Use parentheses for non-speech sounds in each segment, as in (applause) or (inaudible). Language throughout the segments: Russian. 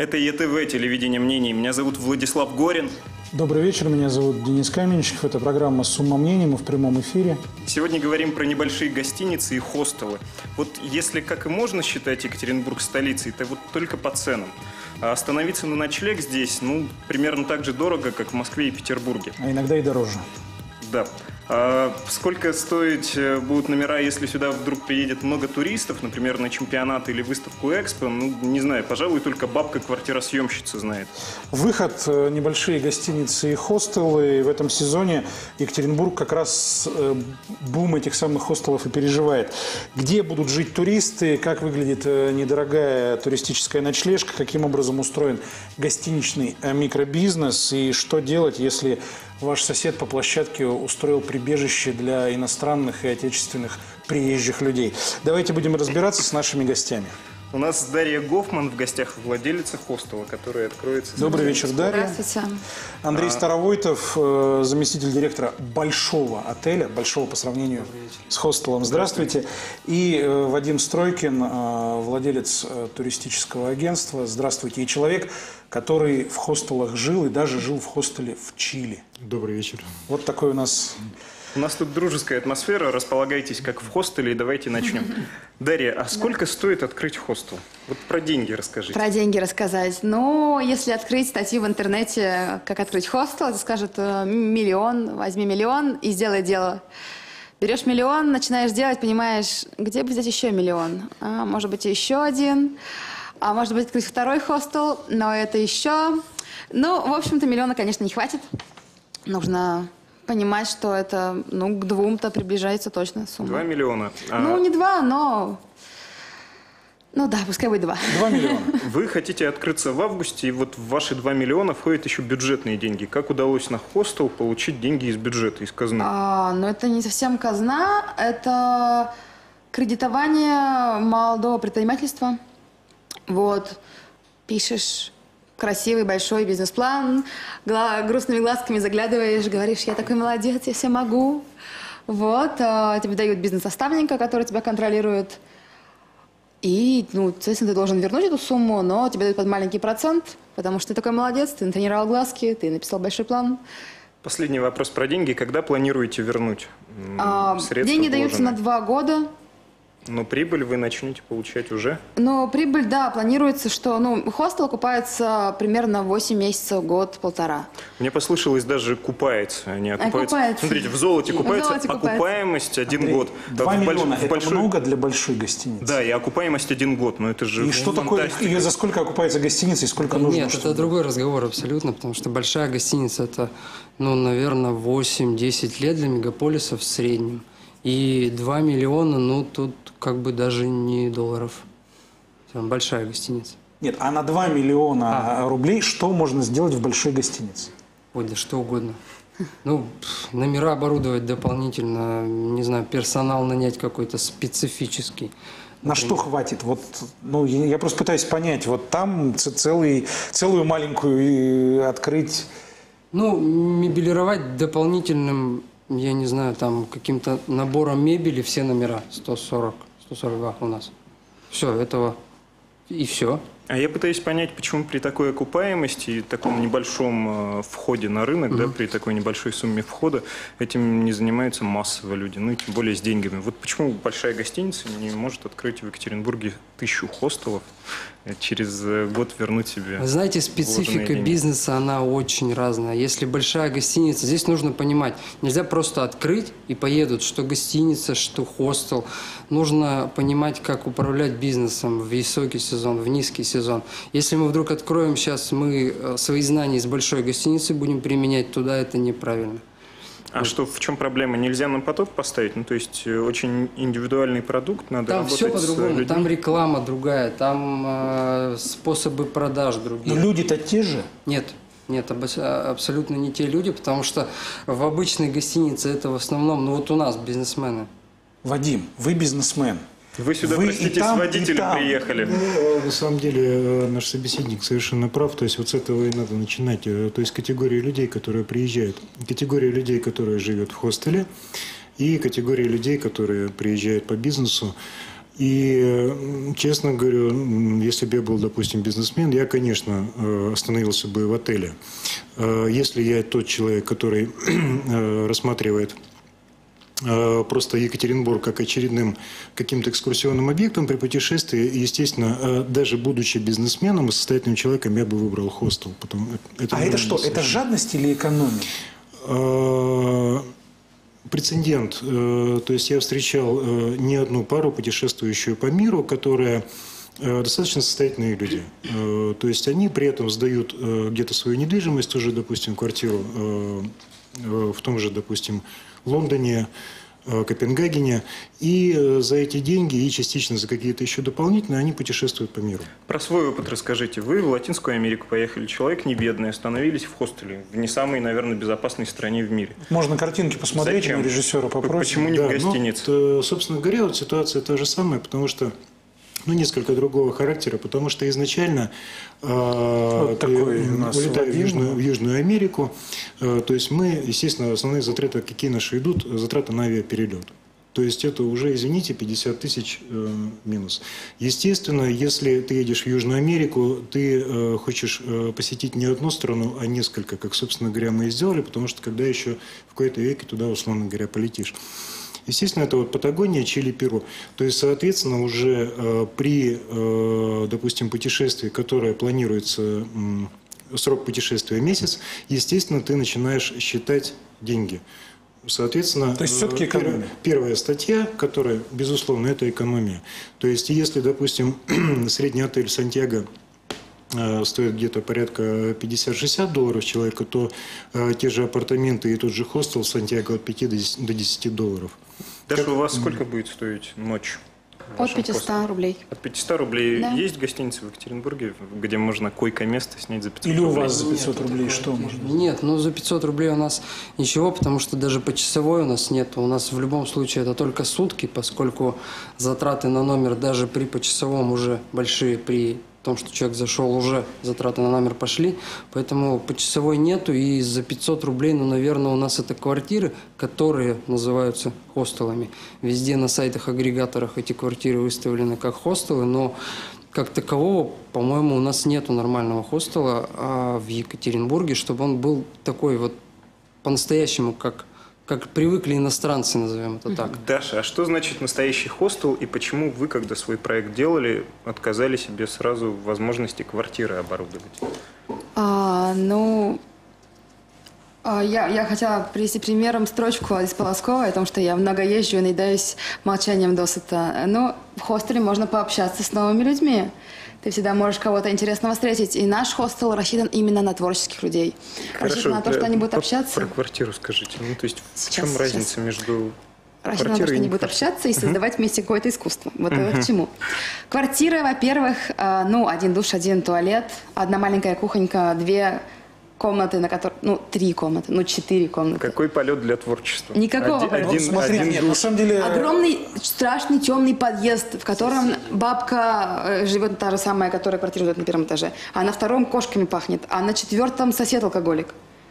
Это ЕТВ, телевидение мнений. Меня зовут Владислав Горин. Добрый вечер, меня зовут Денис Каменщиков. Это программа «Сумма мнений», мы в прямом эфире. Сегодня говорим про небольшие гостиницы и хостелы. Вот если как и можно считать Екатеринбург столицей, то вот только по ценам. А остановиться на ночлег здесь, ну, примерно так же дорого, как в Москве и Петербурге. А иногда и дороже. Да. А сколько стоить э, будут номера, если сюда вдруг приедет много туристов, например, на чемпионат или выставку Экспо? Ну, не знаю, пожалуй, только бабка-квартиросъемщица знает. Выход, э, небольшие гостиницы и хостелы. В этом сезоне Екатеринбург как раз э, бум этих самых хостелов и переживает. Где будут жить туристы, как выглядит недорогая туристическая ночлежка, каким образом устроен гостиничный микробизнес и что делать, если ваш сосед по площадке устроил прибежище для иностранных и отечественных приезжих людей. Давайте будем разбираться с нашими гостями. У нас Дарья Гофман в гостях владелица хостела, который откроется... Добрый вечер, Дарья. Здравствуйте. Андрей а... Старовойтов, э, заместитель директора большого отеля, большого по сравнению с хостелом. Здравствуйте. И э, Вадим Стройкин, э, владелец туристического агентства. Здравствуйте. И человек, который в хостелах жил и даже жил в хостеле в Чили. Добрый вечер. Вот такой у нас у нас тут дружеская атмосфера, располагайтесь как в хостеле, и давайте начнем. (laughs) Дарья, а сколько стоит открыть хостел? Вот про деньги расскажите. Про деньги рассказать. Ну, если открыть статью в интернете, как открыть хостел, это скажет э, миллион, возьми миллион и сделай дело. Берешь миллион, начинаешь делать, понимаешь, где бы взять еще миллион? А, может быть, еще один, а может быть, открыть второй хостел, но это еще... Ну, в общем-то, миллиона, конечно, не хватит. Нужно понимать, что это, ну, к двум-то приближается точно сумма. Два миллиона. А... Ну, не два, но... Ну да, пускай будет два. Два миллиона. Вы хотите открыться в августе, и вот в ваши два миллиона входят еще бюджетные деньги. Как удалось на хостел получить деньги из бюджета, из казны? А, ну это не совсем казна, это кредитование молодого предпринимательства. Вот, пишешь красивый большой бизнес-план, гла грустными глазками заглядываешь, говоришь, я такой молодец, я все могу. Вот, а, тебе дают бизнес-наставника, который тебя контролирует. И, ну, естественно, ты должен вернуть эту сумму, но тебе дают под маленький процент, потому что ты такой молодец, ты натренировал глазки, ты написал большой план. Последний вопрос про деньги. Когда планируете вернуть а, средства Деньги вложенные? даются на два года. Но прибыль вы начнете получать уже? Ну, прибыль, да, планируется, что ну, хостел окупается примерно 8 месяцев, год, полтора. Мне послышалось даже купается, а не окупается. окупается. Смотрите, в золоте купается, в золоте купается. окупаемость один Андрей, год. 2 миллиона, в это большой... много для большой гостиницы. Да, и окупаемость один год, но это же И что такое, и за сколько окупается гостиница, и сколько да нужно? Нет, чтобы... это другой разговор абсолютно, потому что большая гостиница, это, ну, наверное, 8-10 лет для мегаполиса в среднем. И 2 миллиона, ну, тут как бы даже не долларов. Там большая гостиница. Нет, а на 2 миллиона а. рублей что можно сделать в большой гостинице? Ой, да что угодно. Ну, номера оборудовать дополнительно, не знаю, персонал нанять какой-то специфический. На что хватит? Вот, ну, я просто пытаюсь понять, вот там целый, целую маленькую открыть... Ну, мебелировать дополнительным я не знаю, там каким-то набором мебели все номера 140, 142 у нас. Все, этого и все. А я пытаюсь понять, почему при такой окупаемости и таком небольшом э, входе на рынок, угу. да, при такой небольшой сумме входа, этим не занимаются массово люди, ну и тем более с деньгами. Вот почему большая гостиница не может открыть в Екатеринбурге тысячу хостелов, через э, год вернуть себе. Вы знаете, специфика бизнеса, она очень разная. Если большая гостиница, здесь нужно понимать, нельзя просто открыть и поедут, что гостиница, что хостел. Нужно понимать, как управлять бизнесом в высокий сезон, в низкий сезон. Если мы вдруг откроем сейчас, мы э, свои знания из большой гостиницы будем применять туда, это неправильно. А вот. что, в чем проблема? Нельзя на поток поставить? Ну, то есть, э, очень индивидуальный продукт, надо Там все по-другому, там реклама другая, там э, способы продаж другие. Но люди-то те же? Нет. Нет, а, абсолютно не те люди, потому что в обычной гостинице это в основном, ну вот у нас бизнесмены. Вадим, вы бизнесмен. Вы сюда, Вы простите, там, с водителем приехали. Ну, на самом деле, э, наш собеседник совершенно прав. То есть, вот с этого и надо начинать. Э, то есть, категория людей, которые приезжают. Категория людей, которые живут в хостеле. И категория людей, которые приезжают по бизнесу. И, честно говорю, если бы я был, допустим, бизнесмен, я, конечно, э, остановился бы в отеле. Э, Если я тот человек, который (clears throat) э, рассматривает э, просто Екатеринбург как очередным каким-то экскурсионным объектом при путешествии, естественно, э, даже будучи бизнесменом и состоятельным человеком, я бы выбрал хостел. Потому, А это что, это жадность или экономия? Э, Прецедент. Э, То есть я встречал э, не одну пару, путешествующую по миру, которая э, достаточно состоятельные люди. Э, То есть они при этом сдают э, где-то свою недвижимость, тоже, допустим, квартиру э, э, в том же, допустим, Лондоне, э, Копенгагене, и э, за эти деньги и частично за какие-то еще дополнительные они путешествуют по миру. Про свой опыт расскажите. Вы в Латинскую Америку поехали, человек не бедный, остановились в хостеле, в не самой, наверное, безопасной стране в мире. Можно картинки посмотреть, Зачем? режиссера попросим. Почему не в ну, гостинице? вот, э, собственно говоря, вот ситуация та же самая, потому что ну, несколько другого характера, потому что изначально э, Вот такой у м, нас улетая в. Южную, в Южную Америку, э, то есть мы, естественно, основные затраты, какие наши идут, затраты на авиаперелет. То есть это уже, извините, 50 тысяч э, минус. Естественно, если ты едешь в Южную Америку, ты э, хочешь э, посетить не одну страну, а несколько, как, собственно говоря, мы и сделали, потому что когда еще в какой-то веке туда, условно говоря, полетишь. Естественно, это вот Патагония, Чили, Перу. То есть, соответственно, уже э, при, э, допустим, путешествии, которое планируется, срок путешествия месяц, естественно, ты начинаешь считать деньги. Соответственно, То есть э, первая- экономия. Первая статья, которая, безусловно, это экономия. То есть, если, допустим, (clears throat) средний отель Сантьяго стоит где-то порядка 50-60 долларов человека, то э, те же апартаменты и тот же хостел в Сантьяго от 5 до 10 до 10 долларов. Даша, у вас сколько будет стоить ночь? От вашем 500 хостеле? рублей. От 500 рублей Да. есть гостиницы в Екатеринбурге, где можно койко-место снять за 500 Или у рублей? вас за 500 рублей что можно? Нет, ну за 500 рублей у нас ничего, потому что даже по часовой у нас нет. У нас в любом случае это только сутки, поскольку затраты на номер даже при почасовом уже большие, при том, что человек зашел, уже затраты на номер пошли. Поэтому почасовой нету, и за 500 рублей, ну, наверное, у нас это квартиры, которые называются хостелами. Везде на сайтах-агрегаторах эти квартиры выставлены как хостелы, но как такового, по-моему, у нас нету нормального хостела а в Екатеринбурге, чтобы он был такой вот по-настоящему, как, как привыкли иностранцы, назовем это так. Даша, а что значит настоящий хостел и почему вы, когда свой проект делали, отказали себе сразу возможности квартиры оборудовать? А, ну, а, я, я хотела привести примером строчку из Полоскова о том, что я много езжу и наедаюсь молчанием досыта. Ну, в хостеле можно пообщаться с новыми людьми. Ты всегда можешь кого-то интересного встретить. И наш хостел рассчитан именно на творческих людей. рассчитан на то, что они будут общаться. Про квартиру скажите. Ну, то есть в Сейчас, чем сейчас. разница между Рассчитано на то, что они будут общаться и создавать вместе какое-то искусство. Вот это к чему. Квартира, во-первых, э, ну, один душ, один туалет, одна маленькая кухонька, две комнаты, на которых, ну, три комнаты, ну, четыре комнаты. Какой полет для творчества? Никакого Один, полета. Один, смотрите, один нет, душ. на самом деле... Огромный, страшный темный подъезд, в котором бабка э, живет та же самая, которая квартиру живет на первом этаже, а на втором кошками пахнет, а на четвертом сосед алкоголик.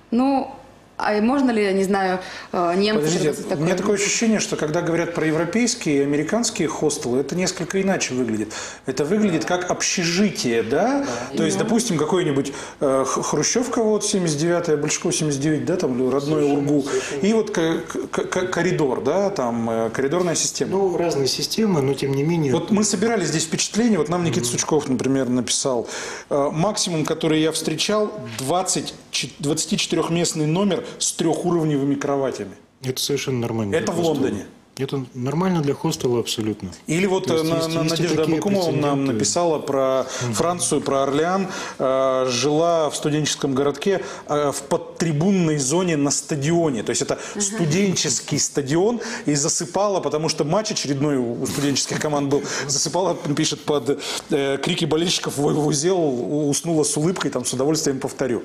Ну, а можно ли, я не знаю, э, немцы... Подождите, которые у меня такое ощущение, что когда говорят про европейские и американские хостелы, это несколько иначе выглядит. Это выглядит как общежитие, да? То есть, допустим, какой-нибудь э, Хрущевка, вот 79-я, Большко 79, да, там или родной Ургу, и вот к- к- к- коридор, да, там э, коридорная система. Ну, разные системы, но тем не менее... Вот мы собирали здесь впечатления, вот нам Никита Сучков, например, написал, э, максимум, который я встречал, 20, 24-местный номер с трехуровневыми кроватями. Это совершенно нормально. Это в. Лондоне. Это нормально для хостела абсолютно. Или вот То есть э, на- есть- на- есть и Надежда Абакумова нам написала про Францию, про Орлеан. Э, жила в студенческом городке э, в подтрибунной зоне на стадионе. То есть это студенческий стадион. И засыпала, потому что матч очередной у студенческих команд был, засыпала, пишет, под э, крики болельщиков «Вой, узел», уснула с улыбкой, там с удовольствием повторю.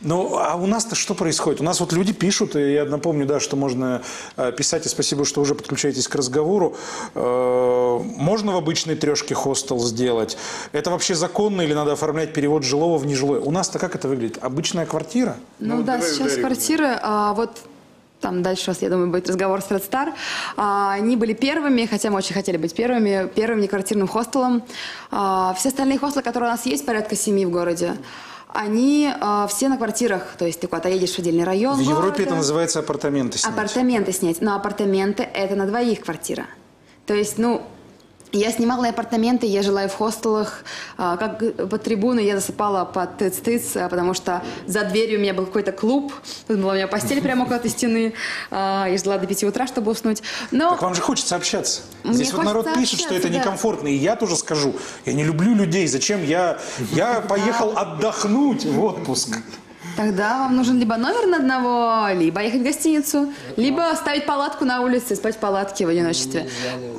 Ну, а у нас-то что происходит? У нас вот люди пишут, и я напомню, да, что можно писать, и спасибо, что уже подключаетесь к разговору. Э, Можно в обычной трешке хостел сделать? Это вообще законно или надо оформлять перевод жилого в нежилое? У нас-то как это выглядит? Обычная квартира? Ну, Ну, да, сейчас ударим, квартиры, а вот там дальше у вас, я думаю, будет разговор с Red Star. А, они были первыми, хотя мы очень хотели быть первыми, первым неквартирным хостелом. А, все остальные хостелы, которые у нас есть, порядка семи в городе, они а, все на квартирах. То есть ты куда-то едешь в отдельный район В Европе города. это называется апартаменты снять. Апартаменты снять. Но апартаменты – это на двоих квартира. То есть, ну, я снимала апартаменты, я жила и в хостелах. А, Как под трибуны я засыпала под тыц-тыц, а, потому что за дверью у меня был какой-то клуб. Тут была у меня постель прямо около этой стены. А, Я жила до 5 утра, чтобы уснуть. Но Так вам же хочется общаться. Мне Здесь вот народ пишет, что это да. некомфортно. И я тоже скажу, я не люблю людей. Зачем я? Я поехал отдохнуть в отпуск. Тогда вам нужен либо номер на одного, либо ехать в гостиницу, либо ставить палатку на улице, спать в палатке в одиночестве.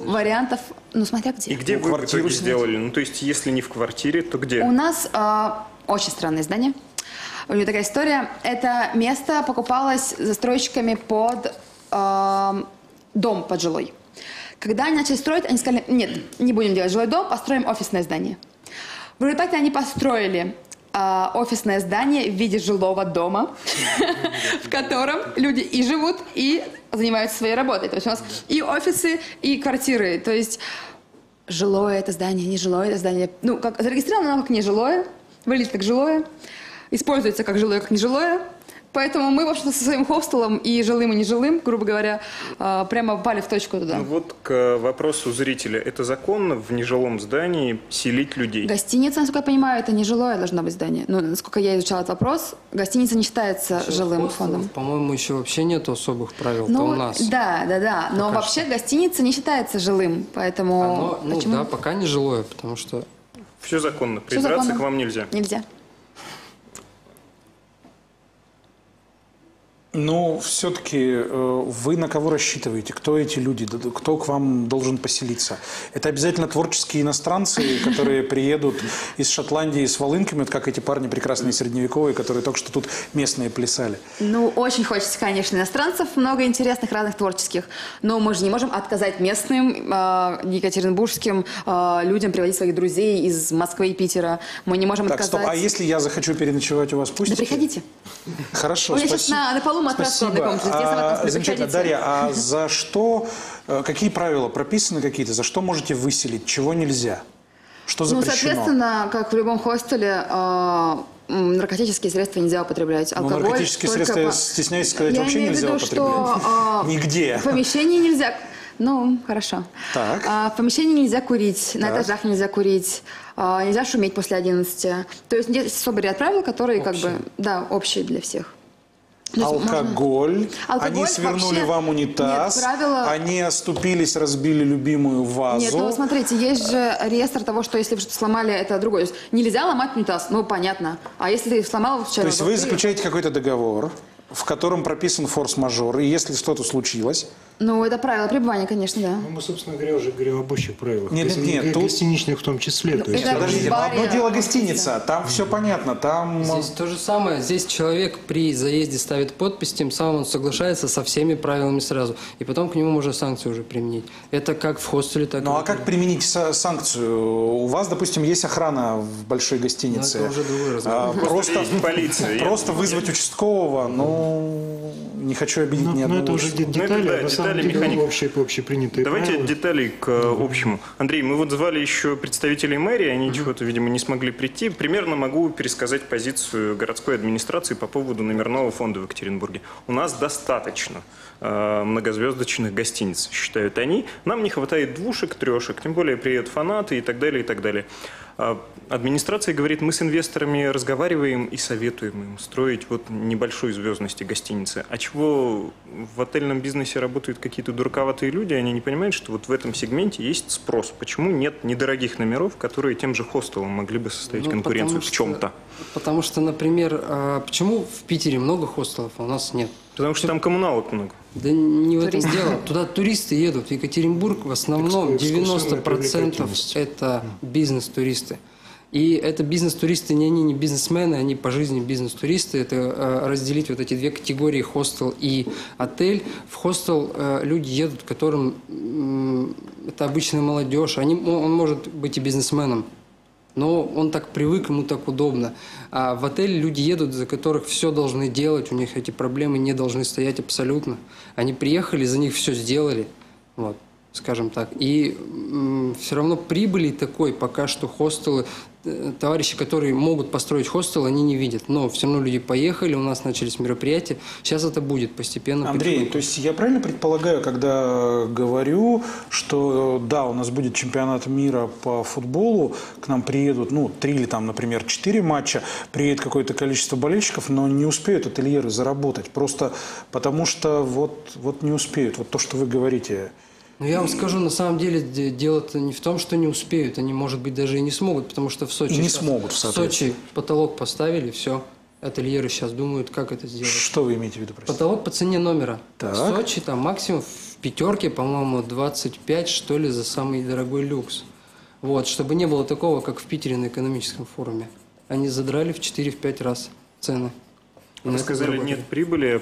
Вариантов, ну, смотря И где. где Ну, вы в квартиру сделали? Ну, то есть, если не в квартире, то где? У нас а, очень странное здание. У него такая история. Это место покупалось застройщиками под а, дом под жилой. Когда они начали строить, они сказали, нет, не будем делать жилой дом, построим офисное здание. В результате они построили а, офисное здание в виде жилого дома, (laughs) в котором люди и живут, и занимаются своей работой. То есть у нас и офисы, и квартиры. То есть жилое это здание, нежилое это здание. Ну, как зарегистрировано оно как нежилое, выглядит как жилое, используется как жилое, как нежилое. Поэтому мы, в общем-то, со своим хостелом и жилым, и нежилым, грубо говоря, а, прямо попали в точку туда. Ну, вот к вопросу зрителя. Это законно в нежилом здании селить людей? Гостиница, насколько я понимаю, это не жилое должно быть здание. Ну, насколько я изучала этот вопрос, гостиница не считается Насчет жилым хостелов, фондом. По-моему, еще вообще нет особых правил Ну, у нас. да, да, да. Но Пока вообще гостиница не считается жилым, поэтому Оно, ну почему да, пока не жилое, потому что Все законно. Придраться законно. к вам нельзя. нельзя? Ну, все-таки вы на кого рассчитываете? Кто эти люди? Кто к вам должен поселиться? Это обязательно творческие иностранцы, которые приедут из Шотландии с волынками, вот как эти парни прекрасные средневековые, которые только что тут местные плясали. Ну, очень хочется, конечно, иностранцев, много интересных, разных творческих. Но мы же не можем отказать местным, э, екатеринбургским э, людям приводить своих друзей из Москвы и Питера. Мы не можем Так, отказать. стоп, а если я захочу переночевать у вас, Да пусть? приходите. Хорошо, У меня сейчас спасибо. на, на полу матрас в Спасибо. Я сама А, замечательно. Дарья, а за что, э, какие правила прописаны какие-то? За что можете выселить, чего нельзя? Что Ну, запрещено? соответственно, как в любом хостеле, м, наркотические средства нельзя употреблять. Ну, Алкоголь наркотические только средства, я по- стесняюсь сказать, Я вообще имею в нельзя виду, употреблять. что э, (laughs) Нигде. в помещении нельзя... Ну, хорошо. Так. А, в помещении нельзя курить, на Так. этажах нельзя курить, а, нельзя шуметь после 11. То есть есть особый ряд правил, которые как бы, да, общие для всех. То есть можно- Алкоголь. Алкоголь Они свернули вообще- вам унитаз. Нет, правила- Они оступились, разбили любимую вазу. Нет, ну смотрите, есть же реестр того, что если вы что-то сломали, это другое. То есть нельзя ломать унитаз, ну понятно. А если ты сломал вчера... То есть вы ты- заключаете какой-то договор, в котором прописан форс-мажор, и если что-то случилось, Ну, это правило пребывания, конечно, да. Ну, мы, собственно говоря, уже говорим об общих правилах. Нет, нет, нет, тут- Гостиничных в том числе. Ну, то есть, подождите, баре- одно дело гостиница, там все понятно, там... Здесь то же самое. Здесь человек при заезде ставит подпись, тем самым он соглашается со всеми правилами сразу. И потом к нему можно санкции уже применить. Это как в хостеле, так и Ну а как применить са- санкцию? У вас, допустим, есть охрана в большой гостинице. Ну, это уже другой разговор. А, Просто, полиция. Просто вызвать участкового, ну, не хочу обидеть Ну, ни ну, одного. это уже де- Ну, детали, да, детали деле механики. общие, общепринятые Давайте правила. от деталей к э, общему. Андрей, мы вот звали еще представителей мэрии, они чего-то, видимо, не смогли прийти. Примерно могу пересказать позицию городской администрации по поводу номерного фонда в Екатеринбурге. У нас достаточно э, многозвездочных гостиниц, считают они. Нам не хватает двушек, трешек, тем более приедут фанаты и так далее, и так далее. А Администрация говорит, мы с инвесторами разговариваем и советуем им строить вот небольшой звездности гостиницы. А чего в отельном бизнесе работают какие-то дураковатые люди, они не понимают, что вот в этом сегменте есть спрос. Почему нет недорогих номеров, которые тем же хостелам могли бы составить Ну, конкуренцию в чем-то? Потому что, например, а, почему в Питере много хостелов, а у нас нет? Потому что там коммуналок много. Да не в этом дело. Туда туристы едут. В Екатеринбург в основном Экскурсионная 90% привлекательность. это бизнес-туристы. И это бизнес-туристы, не они не бизнесмены, они по жизни бизнес-туристы. Это э, разделить вот эти две категории, хостел и отель. В хостел э, люди едут, которым м, это обычная молодежь. Они, он может быть и бизнесменом. Но он так привык, ему так удобно. А в отель люди едут, за которых все должны делать, у них эти проблемы не должны стоять абсолютно. Они приехали, за них все сделали, вот, скажем так. И все равно прибыли такой пока что хостелы товарищи, которые могут построить хостел, они не видят. Но все равно люди поехали, у нас начались мероприятия. Сейчас это будет постепенно. Андрей, потихоньку. то есть я правильно предполагаю, когда говорю, что да, у нас будет чемпионат мира по футболу, к нам приедут, ну, три или там, например, четыре матча, приедет какое-то количество болельщиков, но не успеют ательеры заработать. Просто потому что вот, вот не успеют. Вот то, что вы говорите. Ну, я вам скажу, на самом деле дело-то не в том, что не успеют, они, может быть, даже и не смогут, потому что в Сочи... И не смогут, в Сочи потолок поставили, все. Ательеры сейчас думают, как это сделать. Что вы имеете в виду, простите? Потолок по цене номера. Так. В Сочи там максимум в пятерке, по-моему, 25, что ли, за самый дорогой люкс. Вот, чтобы не было такого, как в Питере на экономическом форуме. Они задрали в 4-5 раз цены. Вы сказали, нет прибыли.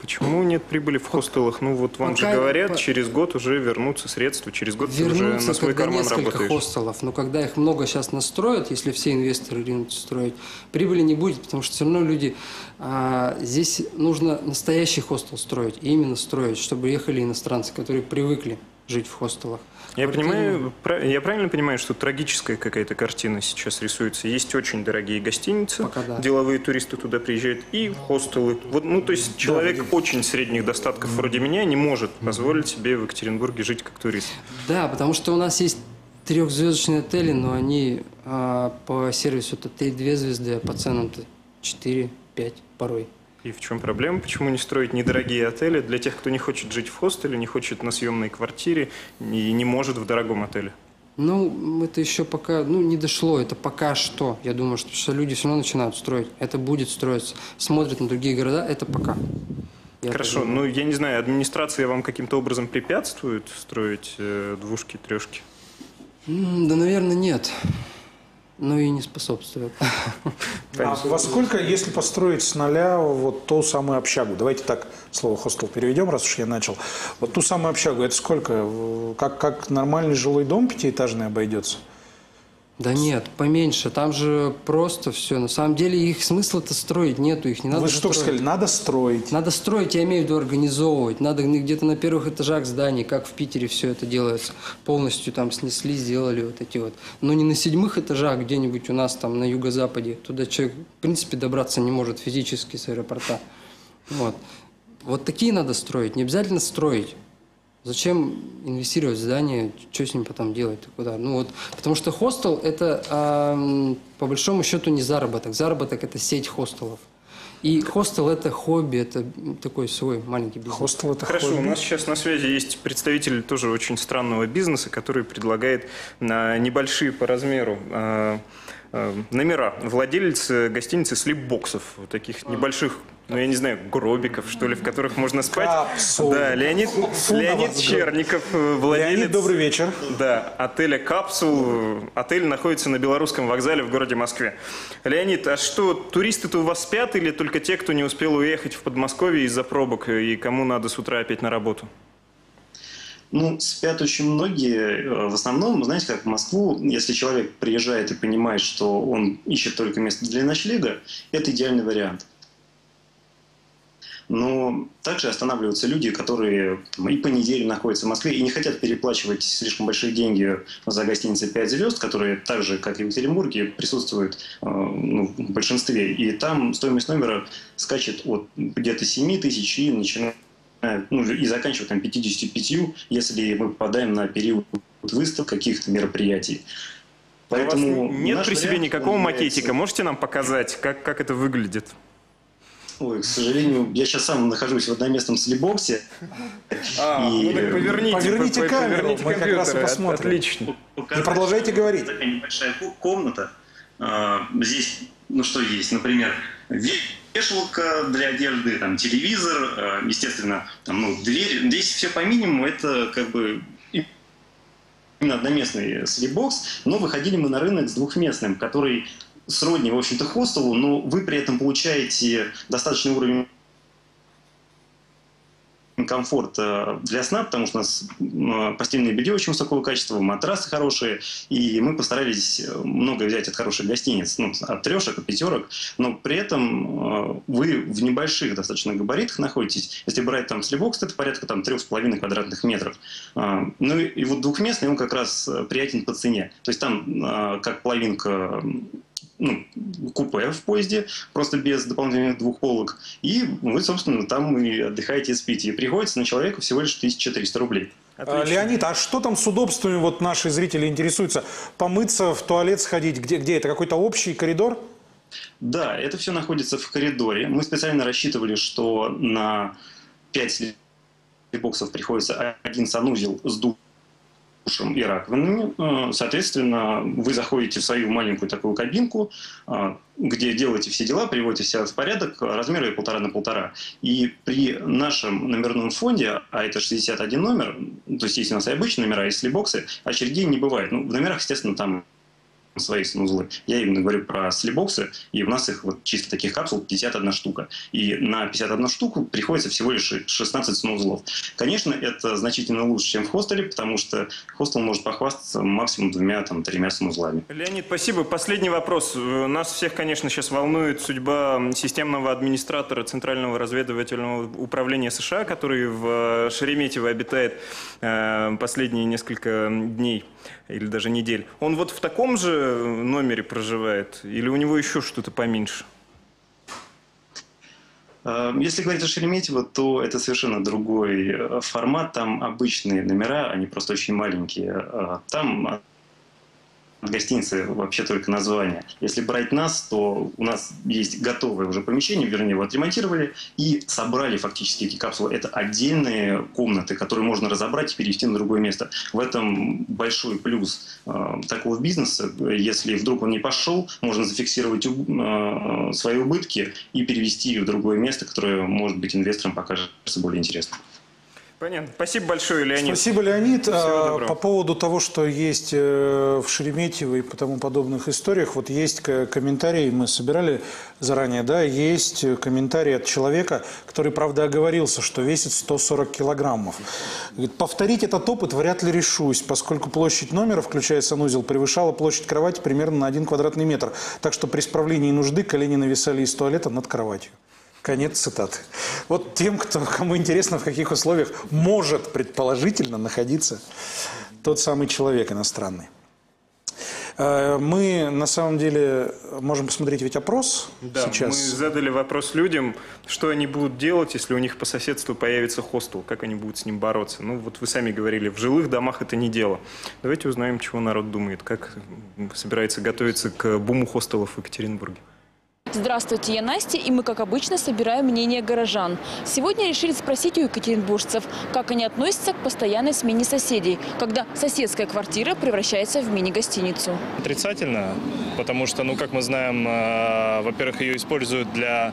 Почему нет прибыли в хостелах? Ну вот вам Пока же говорят, через год уже вернутся средства, через год вернутся, уже на свой карман несколько работаешь. хостелов, но когда их много сейчас настроят, если все инвесторы ринутся строить, прибыли не будет, потому что все равно люди... А, здесь нужно настоящий хостел строить, именно строить, чтобы ехали иностранцы, которые привыкли жить в хостелах. Я, понимаю, я правильно понимаю, что трагическая какая-то картина сейчас рисуется? Есть очень дорогие гостиницы, Пока да. деловые туристы туда приезжают, и хостелы. Вот, ну, то есть человек да, очень средних достатков вроде меня не может позволить себе в Екатеринбурге жить как турист. Да, потому что у нас есть трехзвездочные отели, но они а, по сервису это 3-2 звезды, а по ценам-то 4-5 порой. И в чем проблема? Почему не строить недорогие отели для тех, кто не хочет жить в хостеле, не хочет на съемной квартире и не может в дорогом отеле? Ну, это еще пока, ну, не дошло, это пока что. Я думаю, что, что люди все равно начинают строить. Это будет строиться. Смотрят на другие города, это пока. Я Хорошо, ну, я не знаю, администрация вам каким-то образом препятствует строить э, двушки, трешки? Да, наверное, нет ну и не способствует. (laughs) А во сколько, если построить с нуля вот ту самую общагу, давайте так слово хостел переведем, раз уж я начал, вот ту самую общагу, это сколько, как, как нормальный жилой дом пятиэтажный обойдется? Да нет, поменьше. Там же просто все. На самом деле их смысла-то строить нету, их не надо Вы что строить. сказали, надо строить? Надо строить, я имею в виду организовывать. Надо где-то на первых этажах зданий, как в Питере все это делается. Полностью там снесли, сделали вот эти вот. Но не на седьмых этажах где-нибудь у нас там на юго-западе. Туда человек, в принципе, добраться не может физически с аэропорта. Вот. Вот такие надо строить. Не обязательно строить. Зачем инвестировать в здание, что с ним потом делать, куда? Ну вот, потому что хостел это э, по большому счету не заработок. Заработок это сеть хостелов. И хостел это хобби, это такой свой маленький бизнес. Хостел это Хорошо, хобби. у нас сейчас на связи есть представитель тоже очень странного бизнеса, который предлагает на небольшие по размеру э, э, номера. Владелец гостиницы слипбоксов, вот таких небольших ну, я не знаю, гробиков, что ли, в которых можно спать. Капсул. Да, Леонид, Фу, Леонид Черников, э, владелец... Леонид, добрый вечер. Да, отеля «Капсул». Отель находится на Белорусском вокзале в городе Москве. Леонид, а что, туристы-то у вас спят или только те, кто не успел уехать в Подмосковье из-за пробок и кому надо с утра опять на работу? Ну, спят очень многие. Э, в основном, знаете, как в Москву, если человек приезжает и понимает, что он ищет только место для ночлега, это идеальный вариант. Но также останавливаются люди, которые и по неделе находятся в Москве и не хотят переплачивать слишком большие деньги за гостиницы 5 звезд, которые так же, как и в Екатеринбурге, присутствуют э, ну, в большинстве. И там стоимость номера скачет от где-то 7 тысяч и начинает ну, и заканчивая там 55, если мы попадаем на период выставок каких-то мероприятий. Поэтому нет при себе никакого макетика. Можете нам показать, как, как это выглядит? Ой, к сожалению, я сейчас сам нахожусь в одноместном слибоксе. А, и... ну так поверните, поверните камеру, поверните мы как раз и посмотрим. Отлично. И продолжайте говорить. Такая небольшая комната. А, здесь, ну что есть, например, вешалка для одежды, там телевизор, а, естественно, там, ну, дверь. Здесь все по минимуму, это как бы именно одноместный слибокс, но выходили мы на рынок с двухместным, который сродни, в общем-то, хостелу, но вы при этом получаете достаточный уровень комфорт э, для сна, потому что у нас э, постельное белье очень высокого качества, матрасы хорошие, и мы постарались э, много взять от хороших гостиниц, ну, от трешек, от пятерок, но при этом вы в небольших достаточно габаритах находитесь. Если брать там слебокс, это порядка там трех с половиной квадратных метров. Ну и вот двухместный он как раз приятен по цене. То есть там как половинка ну, купе в поезде, просто без дополнительных двух полок. И вы, собственно, там и отдыхаете и спите. И приходится на человека всего лишь 1300 рублей. Отлично. Леонид, а что там с удобствами, вот наши зрители интересуются? Помыться, в туалет сходить, где, где это? Какой-то общий коридор? Да, это все находится в коридоре. Мы специально рассчитывали, что на 5 боксов приходится один санузел с душем душем и раковинами. Э, соответственно, вы заходите в свою маленькую такую кабинку, э, где делаете все дела, приводите себя в порядок, размеры полтора на полтора. И при нашем номерном фонде, а это 61 номер, то есть есть у нас и обычные номера, есть боксы, очередей не бывает. Ну, в номерах, естественно, там свои санузлы. Я именно говорю про слибоксы, и у нас их вот чисто таких капсул 51 штука. И на 51 штуку приходится всего лишь 16 санузлов. Конечно, это значительно лучше, чем в хостеле, потому что хостел может похвастаться максимум двумя, там, тремя санузлами. Леонид, спасибо. Последний вопрос. Нас всех, конечно, сейчас волнует судьба системного администратора Центрального разведывательного управления США, который в Шереметьево обитает э, последние несколько дней или даже недель. Он вот в таком же номере проживает или у него еще что-то поменьше? Э, если говорить о Шереметьево, то это совершенно другой э, формат. Там обычные номера, они просто очень маленькие. Э, там гостиницы вообще только название. Если брать нас, то у нас есть готовое уже помещение, вернее, его отремонтировали и собрали фактически эти капсулы. Это отдельные комнаты, которые можно разобрать и перевести на другое место. В этом большой плюс э, такого бизнеса. Если вдруг он не пошел, можно зафиксировать э, свои убытки и перевести в другое место, которое, может быть, инвесторам покажется более интересным. Понятно. Спасибо большое, Леонид. Спасибо, Леонид. А, по поводу того, что есть э, в Шереметьево и по тому подобных историях, вот есть комментарий, мы собирали заранее, да, есть комментарий от человека, который, правда, оговорился, что весит 140 килограммов. Говорит, повторить этот опыт вряд ли решусь, поскольку площадь номера, включая санузел, превышала площадь кровати примерно на один квадратный метр. Так что при справлении нужды колени нависали из туалета над кроватью. Конец цитаты. Вот тем, кто, кому интересно, в каких условиях может предположительно находиться тот самый человек иностранный. Э, мы на самом деле можем посмотреть ведь опрос да, сейчас. Мы задали вопрос людям, что они будут делать, если у них по соседству появится хостел, как они будут с ним бороться. Ну вот вы сами говорили, в жилых домах это не дело. Давайте узнаем, чего народ думает, как собирается готовиться к буму хостелов в Екатеринбурге. Здравствуйте, я Настя, и мы, как обычно, собираем мнение горожан. Сегодня решили спросить у екатеринбуржцев, как они относятся к постоянной смене соседей, когда соседская квартира превращается в мини-гостиницу. Отрицательно, потому что, ну, как мы знаем, э, во-первых, ее используют для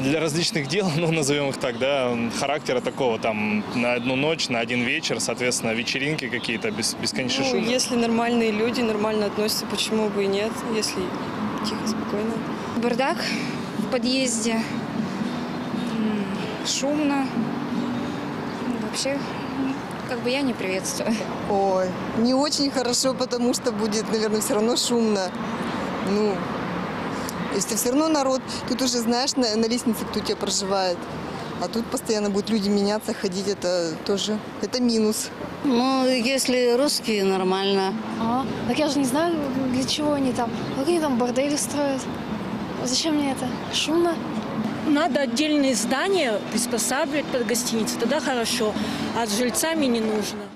для различных дел, (laughs) ну, назовем их так, да, характера такого, там, на одну ночь, на один вечер, соответственно, вечеринки какие-то, без, бесконечный ну, шум. Если нормальные люди нормально относятся, почему бы и нет, если тихо, спокойно. Бардак в подъезде, шумно. Вообще, как бы я не приветствую. Ой, не очень хорошо, потому что будет, наверное, все равно шумно. Ну, если все равно народ, тут уже знаешь на, на лестнице, кто у тебя проживает. А тут постоянно будут люди меняться, ходить, это тоже, это минус. Ну, если русские, нормально. А, так я же не знаю, для чего они там. Как они там бордели строят? Зачем мне это? Шумно? Надо отдельные здания приспосабливать под гостиницу, тогда хорошо. А с жильцами не нужно.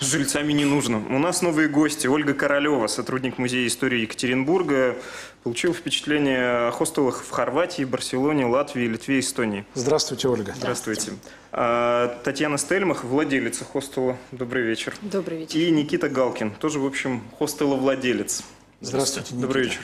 С жильцами не нужно. У нас новые гости. Ольга Королева, сотрудник Музея истории Екатеринбурга, получил впечатление о хостелах в Хорватии, Барселоне, Латвии, Литве, Эстонии. Здравствуйте, Ольга. Здравствуйте. А, Татьяна Стельмах, владелица хостела. Добрый вечер. Добрый вечер. И Никита Галкин, тоже, в общем, хостела-владелец. Здравствуйте, Никита. Добрый вечер.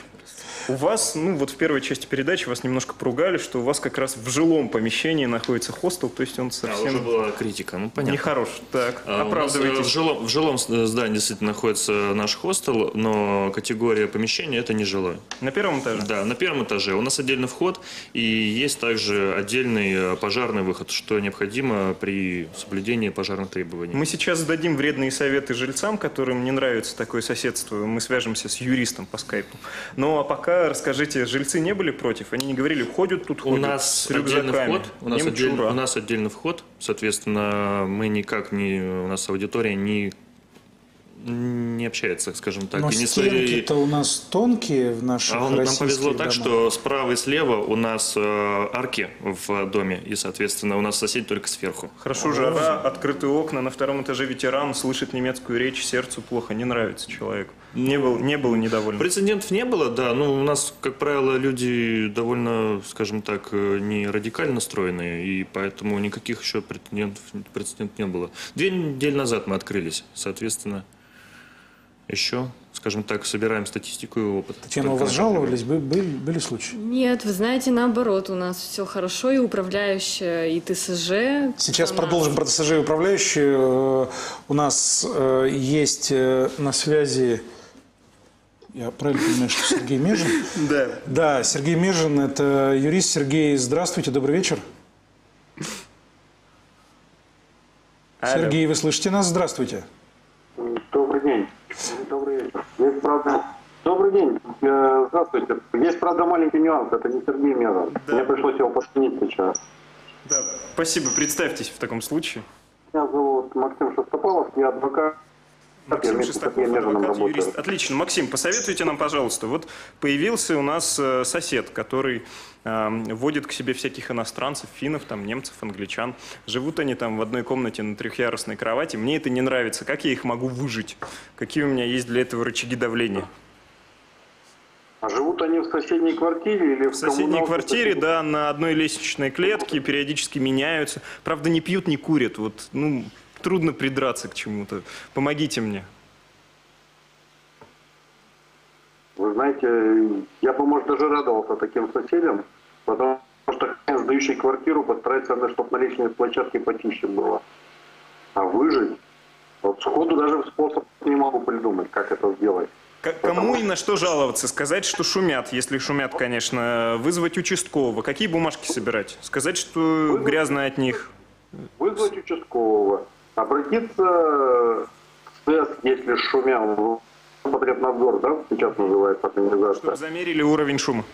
У вас, ну вот в первой части передачи вас немножко поругали, что у вас как раз в жилом помещении находится хостел, то есть он А, совсем уже была критика, ну понятно. нехорош. Так, А, э, оправдывайтесь. В жилом, в жилом здании действительно находится наш хостел, но категория помещения это не жилое. На первом этаже? Да, на первом этаже. У нас отдельный вход и есть также отдельный э, пожарный выход, что необходимо при соблюдении пожарных требований. Мы сейчас дадим вредные советы жильцам, которым не нравится такое соседство. Мы свяжемся с юристом по скайпу. Ну а пока расскажите, жильцы не были против? Они не говорили, ходят тут, У ходят нас с рюкзаками. вход. У нас, отдельный, у нас отдельный вход. Соответственно, мы никак не... У нас аудитория не, не общается, скажем так. Но и не стенки-то у нас тонкие в наших А он- нам повезло так, домах. что справа и слева у нас э, арки в доме, и, соответственно, у нас сосед только сверху. Хорошо, жара, открытые окна, на втором этаже ветеран, слышит немецкую речь, сердцу плохо, не нравится человеку. Не был, не было недоволен. Прецедентов не было, да. Ну, у нас, как правило, люди довольно, скажем так, э, не радикально настроенные, и поэтому никаких еще прецедентов, прецедентов не было. Две недели назад мы открылись, соответственно, еще, скажем так, собираем статистику и опыт. Татьяна, у вас жаловались? Бы- Были, были случаи? Нет, вы знаете, наоборот, у нас все хорошо, и управляющая, и ТСЖ. Сейчас Она- продолжим про ТСЖ и управляющие. Э, У нас э, есть на связи, я правильно понимаю, что Сергей Межин? (laughs) Да. Да, Сергей Межин, это юрист. Сергей, здравствуйте, добрый вечер. Алло. Сергей, вы слышите нас? Здравствуйте. Добрый день. Добрый вечер. Есть, правда... Добрый день. Э, Здравствуйте. Есть, правда, маленький нюанс. Это не Сергей Мезон. Мне пришлось его посменить сейчас. Да, спасибо, представьтесь в таком случае. Меня зовут Максим Шестопалов, я адвокат. Максим Шестаков, адвокат, юрист. Отлично. Максим, посоветуйте нам, пожалуйста. Вот появился у нас э, сосед, который э, водит к себе всяких иностранцев, финнов, там, немцев, англичан. Живут они там в одной комнате на трехъярусной кровати. Мне это не нравится. Как я их могу выжить? Какие у меня есть для этого рычаги давления? А живут они в соседней квартире или в, В соседней квартире, да, на одной лестничной клетке, периодически меняются. Правда, не пьют, не курят. Вот, ну, трудно придраться к чему-то. Помогите мне. Вы знаете, я бы, может, даже радовался таким соседям, потому что сдающий квартиру, постарается, чтобы на личной площадке почище было. А выжить? Вот сходу даже способ не могу придумать, как это сделать. К- Кому и на что жаловаться? Сказать, что шумят, если шумят, конечно. Вызвать участкового. Какие бумажки собирать? Сказать, что грязно от них. Вызвать участкового, обратиться в СЭС, если шумел, Потребнадзор, да, сейчас называется организация. Чтобы замерили уровень шума.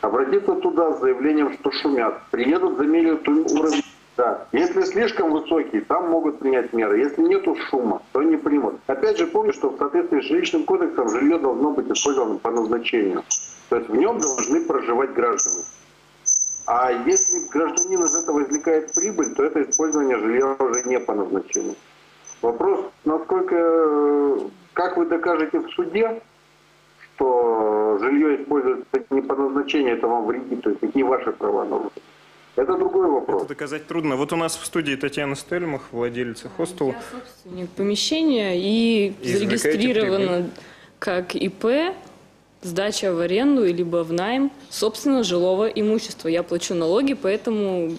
Обратиться туда с заявлением, что шумят. Приедут, замеряют уровень. Да. Если слишком высокий, там могут принять меры. Если нету шума, то не примут. Опять же, помню, что в соответствии с жилищным кодексом жилье должно быть использовано по назначению. То есть в нем должны проживать граждане. А если гражданин из этого извлекает прибыль, то это использование жилья уже не по назначению. Вопрос, насколько, как вы докажете в суде, что жилье используется не по назначению, это вам вредит, то есть какие ваши права нарушены. Это другой вопрос. Это доказать трудно. Вот у нас в студии Татьяна Стельмах, владелица хостела. собственник помещения и И извлекаете зарегистрировано прибыль. как ИП, сдача в аренду либо в найм, собственно, жилого имущества. Я плачу налоги, поэтому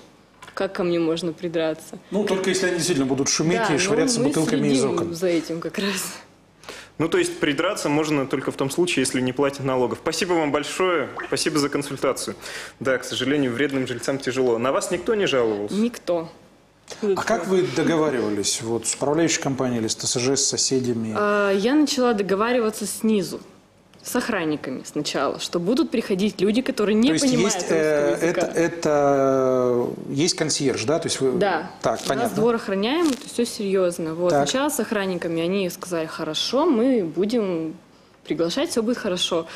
как ко мне можно придраться? Ну, только если они действительно будут шуметь Да, и ну, швыряться мы бутылками из окон. за этим как раз. Ну, то есть придраться можно только в том случае, если не платят налогов. Спасибо вам большое. Спасибо за консультацию. Да, к сожалению, вредным жильцам тяжело. На вас никто не жаловался? Никто. А как вы договаривались вот, с управляющей компанией или с ТСЖ, с соседями? А, Я начала договариваться снизу, с охранниками сначала, что будут приходить люди, которые не То есть понимают есть, э, это, это есть консьерж, да? То есть вы... Да. Так, У нас понятно. двор охраняем, это все серьезно. Вот. Так. Сначала с охранниками они сказали, хорошо, мы будем приглашать, все будет хорошо.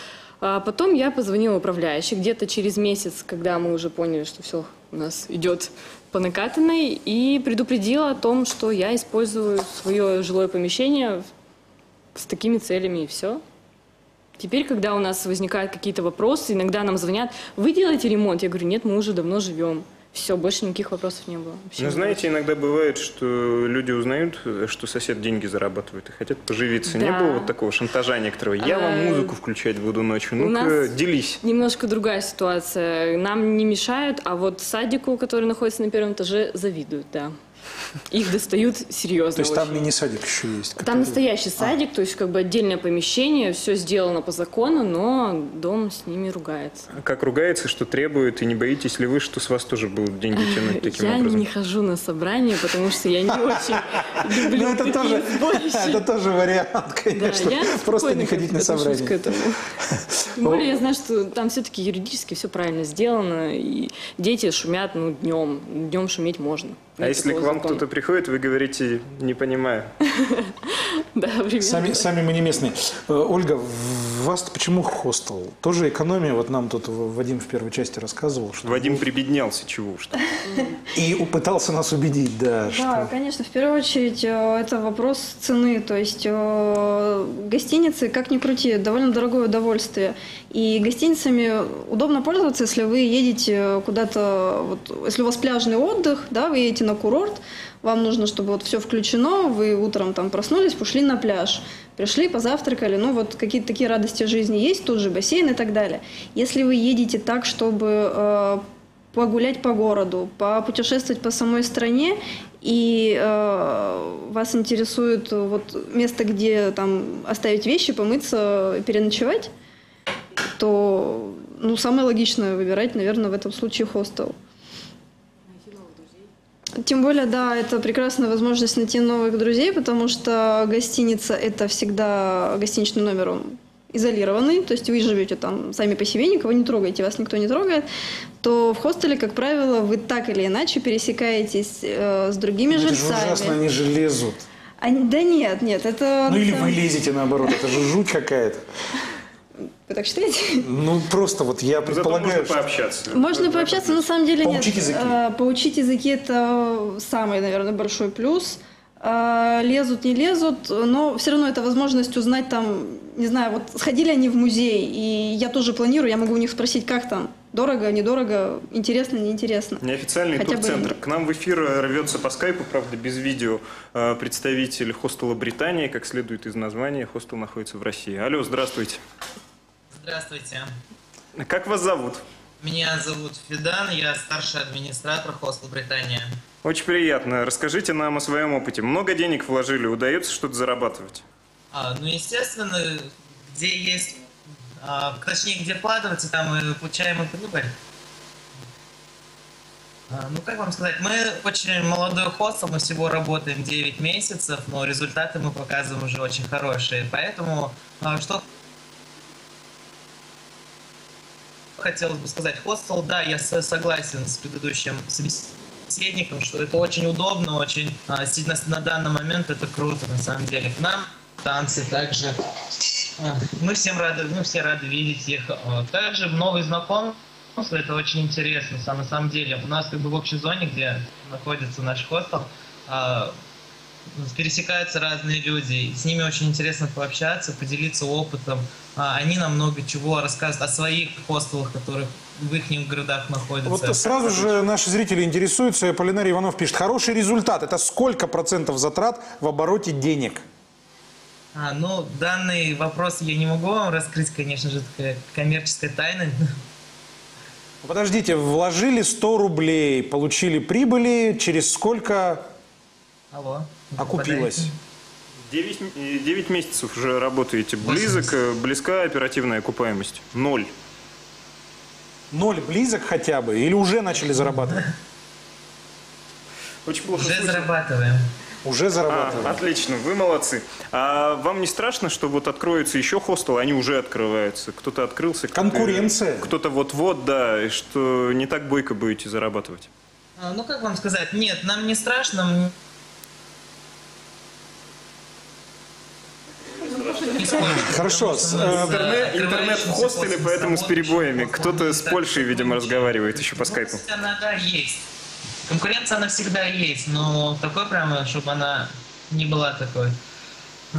А потом я позвонила управляющей где-то через месяц, когда мы уже поняли, что все у нас идет по накатанной, и предупредила о том, что я использую свое жилое помещение с такими целями, и все. Теперь, когда у нас возникают какие-то вопросы, иногда нам звонят, вы делаете ремонт? Я говорю, нет, мы уже давно живем. Все, больше никаких вопросов не было. Вообще Ну, не знаете, иногда бывает, что люди узнают, что сосед деньги зарабатывает и хотят поживиться. Не Да. было вот такого шантажа некоторого? Я вам Э, музыку включать буду ночью. Ну-ка, делись. Немножко другая ситуация. Нам не мешают, а вот садику, который находится на первом этаже, завидуют, да. Их достают серьезно. То есть там мини-садик еще есть? Там настоящий садик, то есть как бы отдельное помещение, все сделано по закону, но дом с ними ругается. Как ругается, что требует, и не боитесь ли вы, что с вас тоже будут деньги тянуть таким я образом? не хожу на собрания, потому что я не (laughs) очень люблю Ну, это тоже, это тоже вариант, конечно. Я Просто не ходить на к этому. (laughs) Тем более я знаю, что там все-таки юридически все правильно сделано, и дети шумят ну, днем. Днем шуметь можно. А если к вам кто-то приходит, вы говорите, не понимаю. (laughs) Да, примерно. Сами, мы не местные. Э, Ольга, в вас почему хостел? Тоже экономия. Вот нам тут Вадим в первой части рассказывал. Что Вадим прибеднялся, чего уж там. И пытался нас убедить, да. Да, что- конечно, в первую очередь э, это вопрос цены. То есть э, гостиницы, как ни крути, довольно дорогое удовольствие. И гостиницами удобно пользоваться, если вы едете куда-то, вот, если у вас пляжный отдых, да, вы едете на курорт, вам нужно, чтобы вот все включено, вы утром там проснулись, пошли на пляж, пришли, позавтракали, ну вот какие-то такие радости жизни есть, тут же бассейн и так далее. Если вы едете так, чтобы э, погулять по городу, попутешествовать по самой стране, и э, вас интересует вот место, где там оставить вещи, помыться, переночевать, то ну, самое логичное выбирать, наверное, в этом случае хостел. Тем более, да, это прекрасная возможность найти новых друзей, потому что гостиница – это всегда гостиничный номер, он изолированный, то есть вы живете там сами по себе, никого не трогаете, вас никто не трогает, то в хостеле, как правило, вы так или иначе пересекаетесь э, с другими Ну, это же жильцами. ужасно, они же лезут. Они- да нет, нет, это... Ну или вы лезете наоборот, это же жуть какая-то. Вы так считаете? Ну просто вот я Зато предполагаю, можно пообщаться. Можно пообщаться, на самом деле Поучить нет. языки. Э, Поучить языки – это самый, наверное, большой плюс. Э, Лезут, не лезут, но все равно это возможность узнать там, не знаю, вот сходили они в музей, и я тоже планирую, я могу у них спросить, как там, дорого, недорого, интересно, неинтересно. Неофициальный Хотя бы- турцентр. К нам в эфир рвется по скайпу, правда, без видео, э, представитель хостела Британии. Как следует из названия, хостел находится в России. Алло, здравствуйте. Здравствуйте. Как вас зовут? Меня зовут Фидан, я старший администратор Хостел Британия. Очень приятно. Расскажите нам о своем опыте. Много денег вложили, удается что-то зарабатывать? А, ну, естественно, где есть, а, точнее, где вкладываться, там и получаем и прибыль. А, ну, как вам сказать, мы очень молодой хостел, мы всего работаем 9 месяцев, но результаты мы показываем уже очень хорошие. Поэтому, а, что хотелось бы сказать, хостел, да, я со- согласен с предыдущим собеседником, что это очень удобно, очень а, на данный момент это круто на самом деле. К нам танцы также. а, Мы всем рады, мы все рады видеть их. А, Также новые знакомства, это очень интересно. На самом деле, у нас как бы в общей зоне, где находится наш хостел, а, пересекаются разные люди. и С ними очень интересно пообщаться, поделиться опытом. А, Они нам много чего рассказывают о своих хостелах, которые в их городах находятся. вот сразу же наши зрители интересуются, Полинарий Иванов пишет, хороший результат, это сколько процентов затрат в обороте денег? А, ну, данный вопрос я не могу вам раскрыть, конечно же, такая коммерческая тайна. Подождите, вложили 100 рублей, получили прибыли, через сколько Алло. Окупилось? 9, 9 месяцев уже работаете. Близок, э, близка оперативная окупаемость? Ноль. Ноль близок хотя бы? Или уже начали зарабатывать? Очень плохо Уже слышно. зарабатываем. Уже зарабатываем. А, отлично, вы молодцы. А вам не страшно, что вот откроется еще хостел, они уже открываются? Кто-то открылся, кто-то- Конкуренция. Кто-то вот-вот, да, и что не так бойко будете зарабатывать. А, Ну, как вам сказать, нет, нам не страшно. Хорошо. с, э, Интернет, интернет в хостеле, поэтому с перебоями. Кто-то с Польшей, видимо, разговаривает еще по скайпу. Она, да, есть. Конкуренция, она всегда есть, но такой прямо, чтобы она не была такой.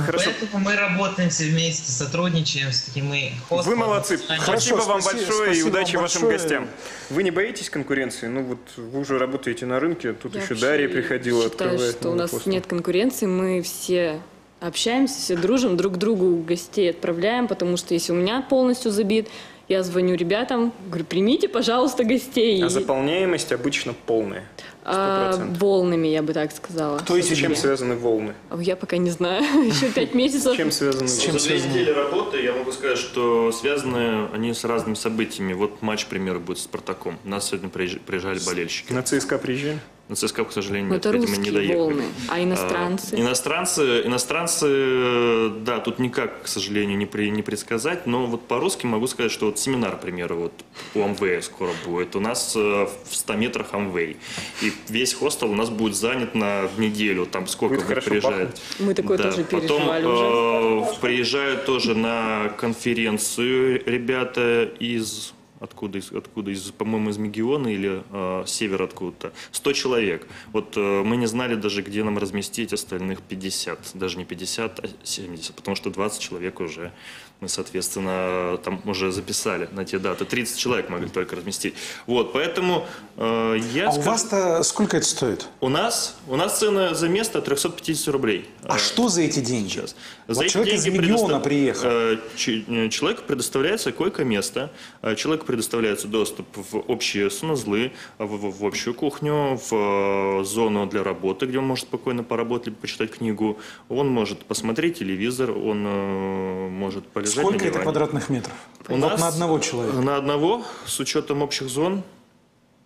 Хорошо. Поэтому мы работаем все вместе, сотрудничаем с такими мы хостелом. Вы молодцы. Спасибо вам спасибо- большое и спасибо удачи вам вашим большое. гостям. Вы не боитесь конкуренции? Ну вот вы уже работаете на рынке, тут Я еще Дарья приходила, считаю, открывает что у нас хостел. нет конкуренции, мы все общаемся, все дружим, друг другу гостей отправляем, потому что если у меня полностью забит, я звоню ребятам, говорю, примите, пожалуйста, гостей. А заполняемость обычно полная. а, 100%. волнами, я бы так сказала. То есть с чем связаны волны? А Я пока не знаю, (laughs) еще (laughs) пять месяцев. С чем связаны волны? За две недели работы я могу сказать, что связаны они с разными событиями. Вот матч, к примеру, будет с Спартаком. У нас сегодня приезж- приезжали болельщики. На ЦСКА приезжали? На ЦСКА, к сожалению, Ну, нет, это видимо, не доехали. волны. А иностранцы? А, иностранцы, иностранцы, да, тут никак, к сожалению, не, при, не предсказать, но вот по-русски могу сказать, что вот семинар, к примеру, вот у Амвея скоро будет. У нас э, в 100 метрах Амвей. И весь хостел у нас будет занят на неделю. Там сколько Будет приезжает. пахнуть. Мы такое Да, тоже Потом переживали уже. э, приезжают тоже на конференцию ребята из откуда, из, откуда из, по-моему, из Мегиона или э, с севера откуда-то. 100 человек. Вот э, мы не знали даже, где нам разместить остальных 50. Даже не 50, а 70, потому что 20 человек уже мы, соответственно, там уже записали на те даты. 30 человек могли только разместить. Вот, поэтому э, я А у скажу- вас-то сколько это стоит? у нас, у нас цена за место 350 рублей. А что за эти деньги? Сейчас. Вот человек из региона приехал. Э, э, Человеку предоставляется койко-место, э, человеку предоставляется доступ в общие санузлы, в, в- в общую кухню, в э, зону для работы, где он может спокойно поработать, либо почитать книгу. Он может посмотреть телевизор, он э, может полежать на Сколько это квадратных метров? У вот нас на одного человека. На одного, с учетом общих зон,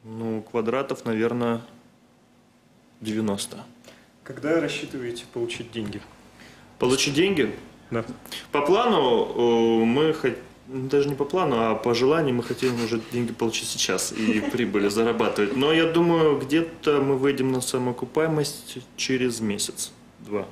ну, квадратов, наверное, 90. Когда рассчитываете получить деньги? Получить деньги? Да. По плану э, мы даже не по плану, а по желанию мы хотим уже деньги получить сейчас и (laughs) прибыли зарабатывать. Но я думаю, где-то мы выйдем на самоокупаемость через месяц-два.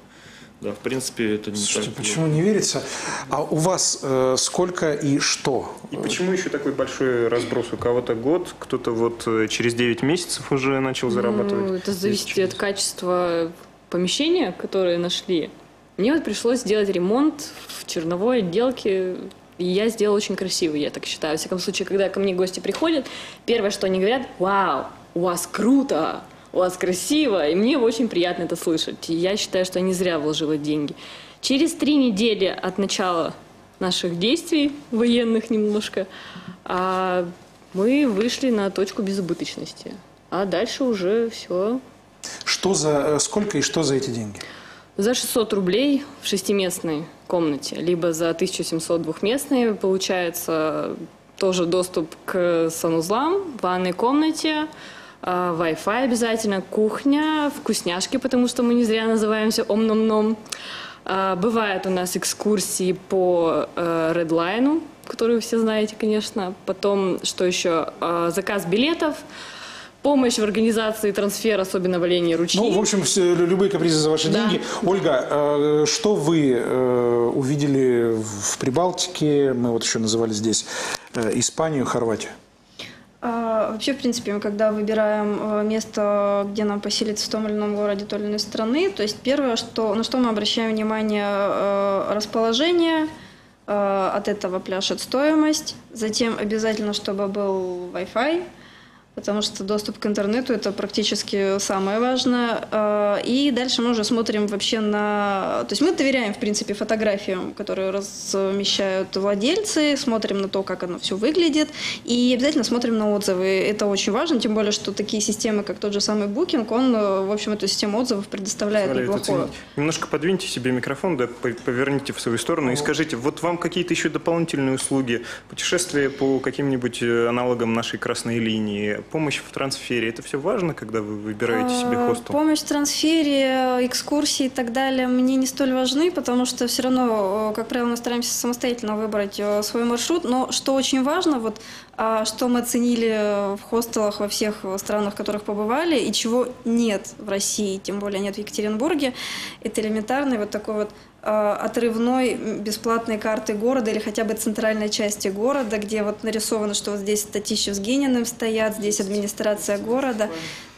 Да, в принципе, это не Слушайте, так почему не верится? А у вас э, сколько и что? И почему еще такой большой разброс? У кого-то год, кто-то вот э, через 9 месяцев уже начал зарабатывать. Ну, это зависит от качества помещения, которое нашли. Мне вот пришлось сделать ремонт в черновой отделке, и я сделала очень красиво, я так считаю. Во всяком случае, когда ко мне гости приходят, первое, что они говорят, вау, у вас круто, у вас красиво, и мне очень приятно это слышать. И я считаю, что я не зря вложила деньги. Через три недели от начала наших действий, военных немножко, а, мы вышли на точку безубыточности. А дальше уже все Что за, э, сколько и что за эти деньги? за 600 рублей в шестиместной комнате, либо за 1700 двухместной получается тоже доступ к санузлам, ванной комнате, Wi-Fi обязательно, кухня, вкусняшки, потому что мы не зря называемся Ом-Ном-Ном. А, Бывают у нас экскурсии по э, Редлайну, которую вы все знаете, конечно. Потом, что еще? А, Заказ билетов, помощь в организации трансфера, особенно в оленьи ручьи. Ну, в общем, все, любые капризы за ваши Да. деньги. Ольга, э, что вы э, увидели в Прибалтике? Мы вот еще называли здесь э, Испанию, Хорватию. А, вообще, в принципе, мы когда выбираем э, место, где нам поселиться в том или ином городе той или иной страны, то есть первое, что, на что мы обращаем внимание, э, расположение, э, от этого пляшет стоимость, затем обязательно, чтобы был Wi-Fi, потому что доступ к интернету это практически самое важное. Э, И дальше мы уже смотрим вообще на... То есть мы доверяем, в принципе, фотографиям, которые размещают владельцы, смотрим на то, как оно все выглядит, и обязательно смотрим на отзывы. Это очень важно, тем более, что такие системы, как тот же самый Booking, он, в общем, эту систему отзывов предоставляет неплохую. оценить. Немножко подвиньте себе микрофон, да, по- поверните в свою сторону и скажите, вот вам какие-то еще дополнительные услуги, путешествия по каким-нибудь э, аналогам нашей красной линии, помощь в трансфере, это все важно, когда вы выбираете себе А, хостел? Помощь в трансфере, экскурсии и так далее мне не столь важны, потому что все равно, э, как правило, мы стараемся самостоятельно выбрать э, свой маршрут. Но что очень важно, вот а, что мы оценили в хостелах во всех странах, в которых побывали, и чего нет в России, тем более нет в Екатеринбурге, это элементарный вот такой вот отрывной м, бесплатной карты города или хотя бы центральной части города, где вот нарисовано, что вот здесь Татищев с Гениным стоят, здесь администрация города.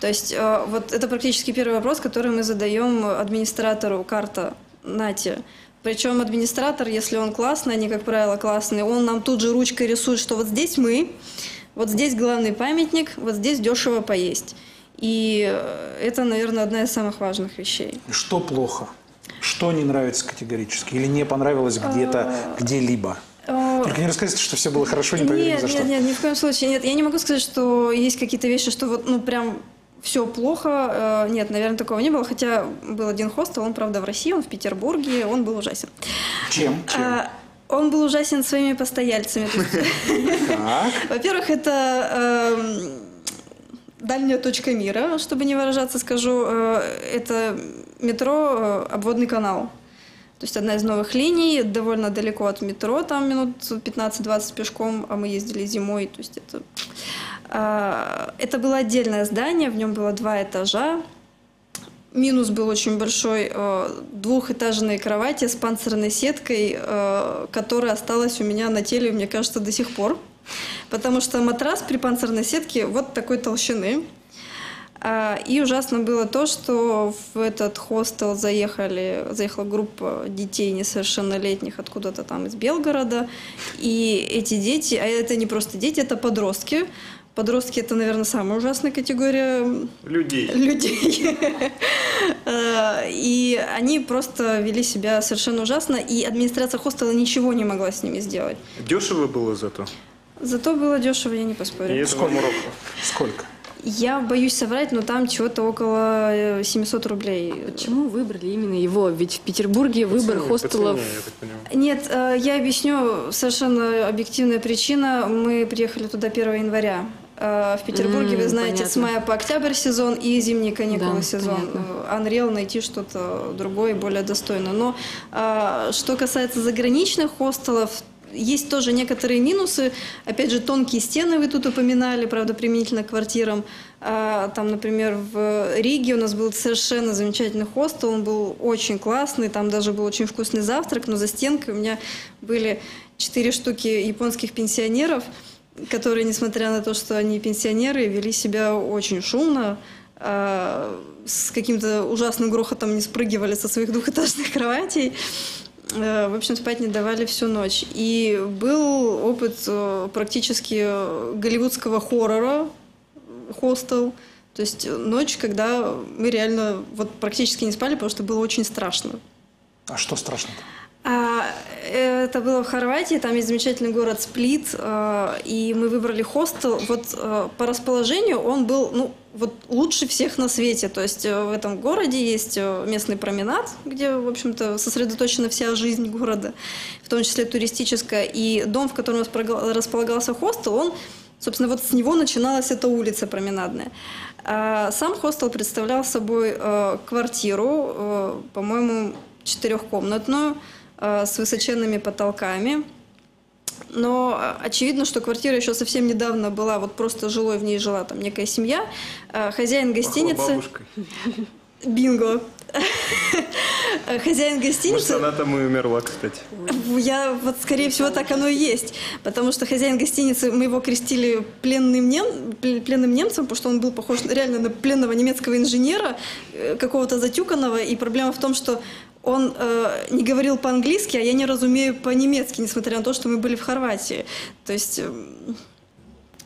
То есть э, вот это практически первый вопрос, который мы задаем администратору карта Нате. Причем администратор, если он классный, они, как правило, классные, он нам тут же ручкой рисует, что вот здесь мы, вот здесь главный памятник, вот здесь дешево поесть. И э, это, наверное, одна из самых важных вещей. Что плохо? Что не нравится категорически? Или не понравилось где-то, где-либо? Только не рассказывайте, что все было хорошо, не поверю нет, за что. Нет, нет, ни в коем случае. Нет, я не могу сказать, что есть какие-то вещи, что вот, ну, прям все плохо. Э, Нет, наверное, такого не было. Хотя был один хостел, он, правда, в России, он в Петербурге, он был ужасен. Чем? Чем? А, Он был ужасен своими постояльцами. (laughs) Во-первых, это эм, дальняя точка мира, чтобы не выражаться, скажу. Э, Это метро э, «Обводный канал». То есть одна из новых линий, довольно далеко от метро, там минут 15-20 пешком, а мы ездили зимой. То есть это, а, это было отдельное здание, в нем было два этажа. Минус был очень большой, э, двухэтажные кровати с панцирной сеткой, э, которая осталась у меня на теле, мне кажется, до сих пор. Потому что матрас при панцирной сетке вот такой толщины. А, И ужасно было то, что в этот хостел заехали, заехала группа детей несовершеннолетних откуда-то там из Белгорода. И эти дети, а это не просто дети, это подростки. Подростки это, наверное, самая ужасная категория Людей. людей. Э, (laughs) И они просто вели себя совершенно ужасно, и администрация хостела ничего не могла с ними сделать. Дешево было зато. Зато было дешево, я не И поспорю. вам урок. Сколько? Я боюсь соврать, но там чего-то около э, 700 рублей. Почему выбрали именно его? Ведь в Петербурге выбор хостелов... Нет, э, я объясню совершенно объективная причина. Мы приехали туда 1 января. Э, В Петербурге, М, вы знаете, с понятно. мая по октябрь сезон и зимние каникулы Да, сезон. понятно. Э, Unreal найти что-то другое, более достойное. Но э, что касается заграничных хостелов, есть тоже некоторые минусы. Опять же, тонкие стены вы тут упоминали, правда, применительно к квартирам. А, Там, например, в Риге у нас был совершенно замечательный хостел, он был очень классный, там даже был очень вкусный завтрак, но за стенкой у меня были четыре штуки японских пенсионеров, которые, несмотря на то, что они пенсионеры, вели себя очень шумно, а, с каким-то ужасным грохотом не спрыгивали со своих двухэтажных кроватей. Э, В общем, спать не давали всю ночь. И был опыт э, практически голливудского хоррора, хостел. То есть ночь, когда мы реально вот практически не спали, потому что было очень страшно. А что страшно? А, это было в Хорватии, там есть замечательный город Сплит, э, и мы выбрали хостел. Вот э, по расположению он был, ну, вот лучше всех на свете. То есть э, в этом городе есть э, местный променад, где, в общем-то, сосредоточена вся жизнь города, в том числе туристическая. И дом, в котором располага- располагался хостел, он, собственно, вот с него начиналась эта улица променадная. А Сам хостел представлял собой э, квартиру, э, по-моему, четырехкомнатную, э, с высоченными потолками. Но э, очевидно, что квартира еще совсем недавно была, вот просто жилой в ней жила там некая семья. Э, Хозяин гостиницы... Бинго. (laughs) Хозяин Может, гостиницы... она там и умерла, кстати. Я вот, скорее всего, так оно и есть. Потому что хозяин гостиницы, мы его крестили пленным, нем, пл- пленным немцем, потому что он был похож реально на пленного немецкого инженера, э, какого-то затюканного. И проблема в том, что он э, не говорил по-английски, а я не разумею по-немецки, несмотря на то, что мы были в Хорватии. То есть... эм,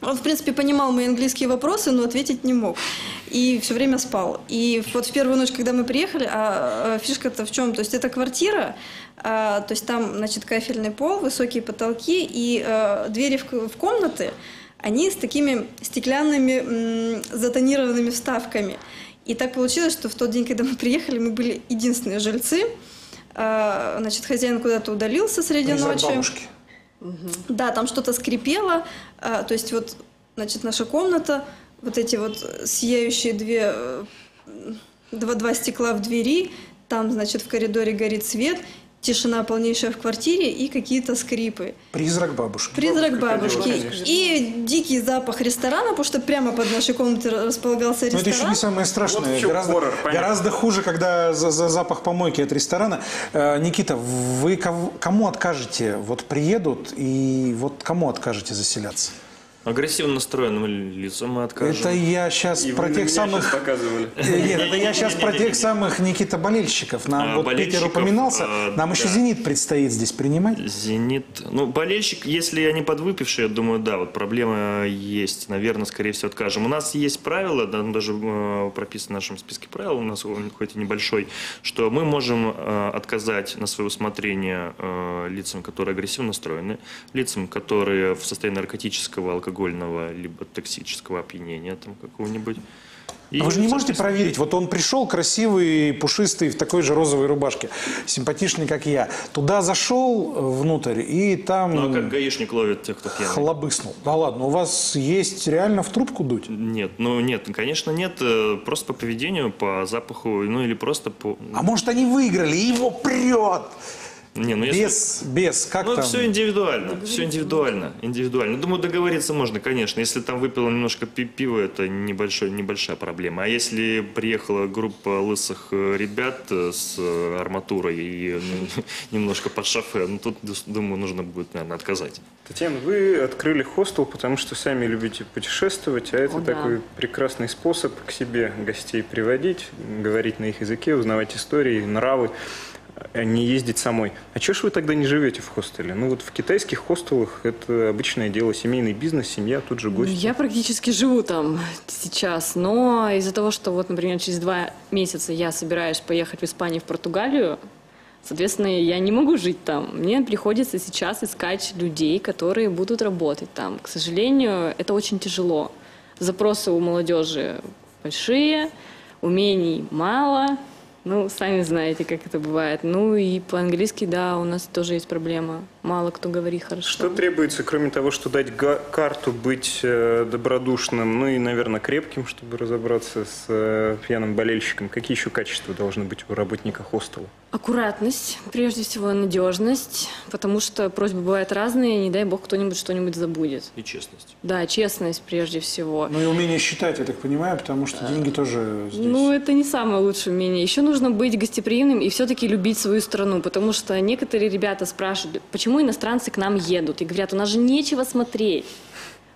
он, в принципе, понимал мои английские вопросы, но ответить не мог. И все время спал. И вот в первую ночь, когда мы приехали, а, а фишка-то в чем? То есть это квартира, а, то есть там, значит, кафельный пол, высокие потолки и а, двери в, в комнаты, они с такими стеклянными м, затонированными вставками. И так получилось, что в тот день, когда мы приехали, мы были единственные жильцы. А, Значит, хозяин куда-то удалился среди Призрак ночи. бабушки. Да, там что-то скрипело. а, то есть вот, значит, наша комната, вот эти вот сияющие две, э, два, два стекла в двери, там, значит, в коридоре горит свет, тишина полнейшая в квартире и какие-то скрипы. Призрак бабушки. Призрак бабушки. И дикий запах ресторана, потому что прямо под нашей комнатой располагался Но это еще ресторан. не самое страшное. Вот гораздо, хоррор, гораздо хуже, когда за, за запах помойки от ресторана. Э, Никита, вы кого- кому откажете? Вот приедут и вот кому откажете заселяться? Агрессивно настроенным лицам мы откажем. Это я сейчас И про тех самых... показывали. (laughs) Нет, это я сейчас про тех самых, Никита, болельщиков. Нам А, вот Питер болельщиков, упоминался. а, Нам еще. «Зенит» предстоит здесь принимать. Зенит. Ну, болельщик, если они подвыпившие, я думаю, да, вот проблема есть. Наверное, скорее всего, откажем. У нас есть правило, да, даже э, прописано в нашем списке правил, у нас он хоть и небольшой, что мы можем э, отказать на свое усмотрение э, лицам, которые агрессивно настроены, лицам, которые в состоянии наркотического, алкогольного, либо токсического опьянения там какого-нибудь. И, А вы же не можете проверить, вот он пришел красивый, пушистый, в такой же розовой рубашке, симпатичный, как я. Туда зашел э, внутрь и там Ну, а как гаишник ловит тех, кто пьяный? хлобыснул. Да ладно, у вас есть реально в трубку дуть? Нет, ну нет, конечно нет, э, просто по поведению, по запаху, ну или просто по... А может они выиграли, и его прет? Не, ну если- Без, без, как ну, там? все индивидуально, все индивидуально, индивидуально. Думаю, договориться можно, конечно. Если там выпил немножко пи- пива, это небольшой, небольшая проблема. А если приехала группа лысых э, ребят э, с э, арматурой и ну, (laughs) немножко под шофе, ну тут, думаю, нужно будет, наверное, отказать. Татьяна, вы открыли хостел, потому что сами любите путешествовать, а это О, да. такой прекрасный способ к себе гостей приводить, говорить на их языке, узнавать истории, нравы, не ездить самой. А чего ж вы тогда не живете в хостеле? Ну вот в китайских хостелах это обычное дело, семейный бизнес, семья, тут же гости. Я практически живу там сейчас, но из-за того, что вот, например, через два месяца я собираюсь поехать в Испанию, в Португалию, соответственно, я не могу жить там. Мне приходится сейчас искать людей, которые будут работать там. К сожалению, это очень тяжело. Запросы у молодежи большие, умений мало. Ну, сами знаете, как это бывает. Ну и по-английски, да, у нас тоже есть проблема. Мало кто говорит хорошо. Что требуется, кроме того, что дать карту, быть э, добродушным, ну и, наверное, крепким, чтобы разобраться с э, пьяным болельщиком? Какие еще качества должны быть у работника хостела? Аккуратность, прежде всего надежность, потому что просьбы бывают разные, не дай бог кто-нибудь что-нибудь забудет. И честность. Да, честность прежде всего. Ну и умение считать, я так понимаю, потому что деньги тоже здесь. Ну, это не самое лучшее умение. Еще нужно быть гостеприимным и все-таки любить свою страну, потому что некоторые ребята спрашивают, почему иностранцы к нам едут, и говорят, у нас же нечего смотреть.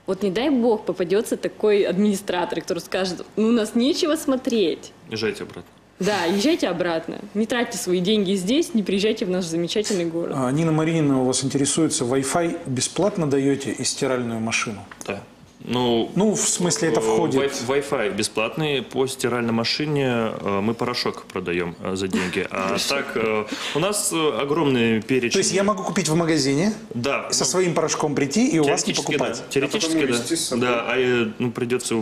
Вот не дай бог попадется такой администратор, который скажет, ну, у нас нечего смотреть. Езжайте обратно. Да, езжайте обратно. Не тратьте свои деньги здесь, не приезжайте в наш замечательный город. А, Нина Маринина у вас интересуется, Wi-Fi бесплатно даете и стиральную машину? Да. Ну, Ну, в смысле, это входит. Wi- Wi-Fi бесплатный. По стиральной машине э, мы порошок продаем э, за деньги. А так, э, у нас э, огромный перечень. То есть я могу купить в магазине, Да. со своим порошком прийти и у вас не покупать? да. Теоретически, А да. Да, а э, ну, придется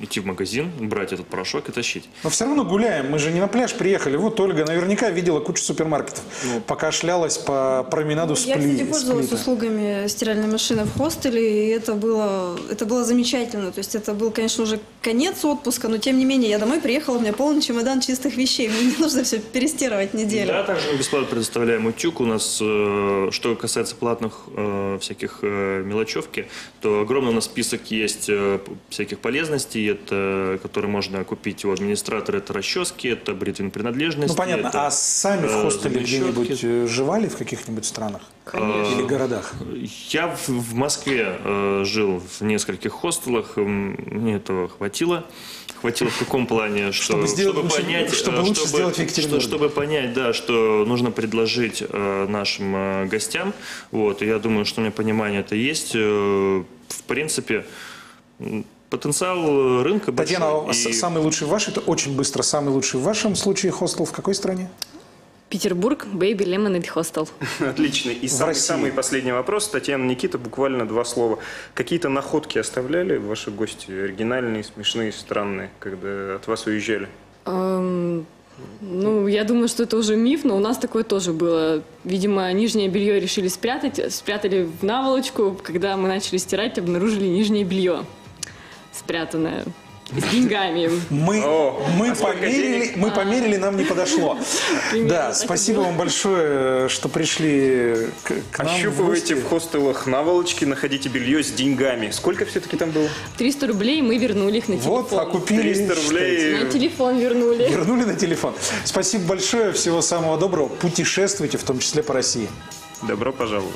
идти в магазин, брать этот порошок и тащить. Но все равно гуляем, мы же не на пляж приехали. Вот Ольга наверняка видела кучу супермаркетов, Ну. пока шлялась по променаду Я, Спли- кстати, пользовалась Сплита. услугами стиральной машины в хостеле, и это было, это было замечательно. То есть это был, конечно, уже конец отпуска, но тем не менее я домой приехала, у меня полный чемодан чистых вещей. Мне не нужно все перестирывать неделю. Да, также мы бесплатно предоставляем утюг. У нас, э, что касается платных э, всяких э, мелочевки, то огромный у нас список есть э, всяких полезностей, это, которые можно купить у администратора. Это расчески, это бритвенные принадлежности. Ну понятно, это, а сами в э, хостеле где-нибудь э, жевали в каких-нибудь странах? Конечно. Или городах? Я в, в Москве э, жил в нескольких хостелах, мне этого хватило. Хватило в каком плане, что, Чтобы сделать лучше- понять, чтобы э, лучше сделать в что- чтобы понять, да, что нужно предложить э, нашим э, гостям. Вот, и я думаю, что у меня понимание это есть. Э, в принципе, потенциал рынка большой. Татьяна, а и- самый лучший ваш, это очень быстро, самый лучший в вашем случае хостел в какой стране? Петербург, Baby Lemonade Hostel. (laughs) Отлично. И самый, самый последний вопрос. Татьяна Никита, буквально два слова. Какие-то находки оставляли ваши гости? Оригинальные, смешные, странные, когда от вас уезжали? Эм, Ну, я думаю, что это уже миф, но у нас такое тоже было. Видимо, нижнее белье решили спрятать, спрятали в наволочку. Когда мы начали стирать, обнаружили нижнее белье спрятанное с деньгами. Мы, мы, а померили, мы померили, нам не подошло. Да, спасибо вам большое, что пришли к, к нам. в Ощупываете гости. в хостелах наволочки, находите белье с деньгами. Сколько все-таки там было? 300 рублей мы вернули их на телефон. Вот, окупили. 300 рублей. На телефон вернули. Вернули на телефон. Спасибо большое, всего самого доброго. Путешествуйте, в том числе по России. Добро пожаловать.